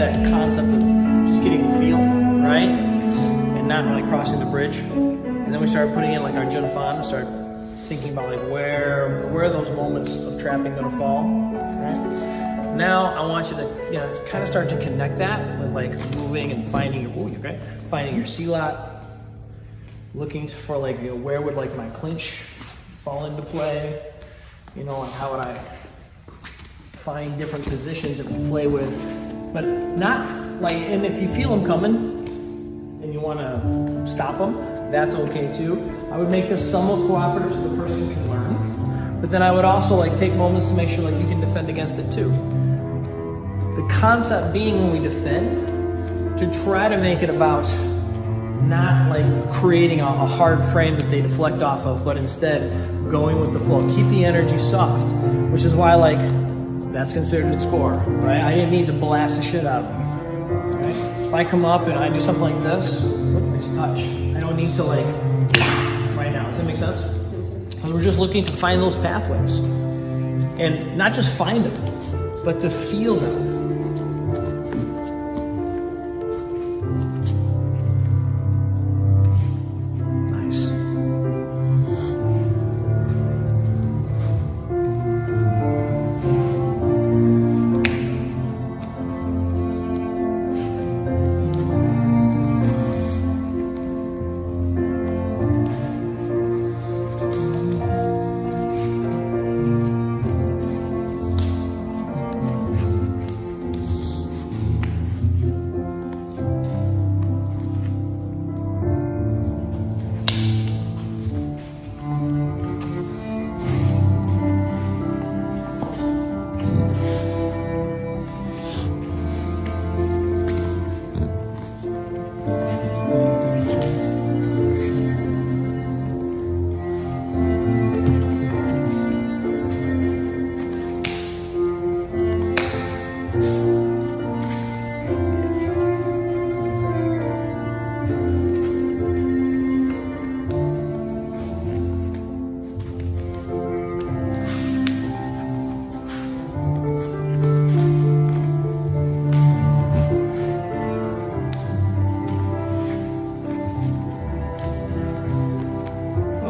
that concept of just getting the feel, right? And not really crossing the bridge. And then we started putting in like our Jun Fan, we started thinking about like where where are those moments of trapping gonna fall, right? Now I want you to you know, kind of start to connect that with like moving and finding your ooh, okay, finding your silat, looking for like you know, where would like my clinch fall into play, you know, and how would I find different positions that we play with but not like and if you feel them coming and you want to stop them, that's okay too. I would make this somewhat cooperative so the person can learn. But then I would also like take moments to make sure like you can defend against it too. The concept being when we defend, to try to make it about not like creating a, a hard frame that they deflect off of, but instead going with the flow. Keep the energy soft, which is why like that's considered a score, right? I didn't need to blast the shit out of them. Right? If I come up and I do something like this, I just touch. I don't need to like right now. Does that make sense? Because we're just looking to find those pathways. And not just find them, but to feel them.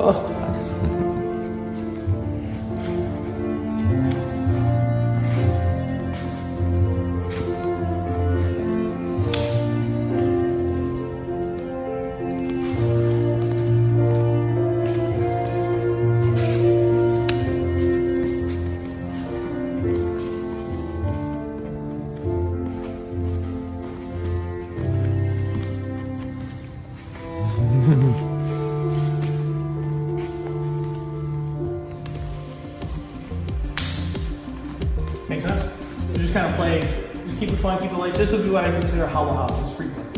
어. Make sense? Just kind of play, just keep it fun, keep it light. This would be what I consider hollow house, it's free play.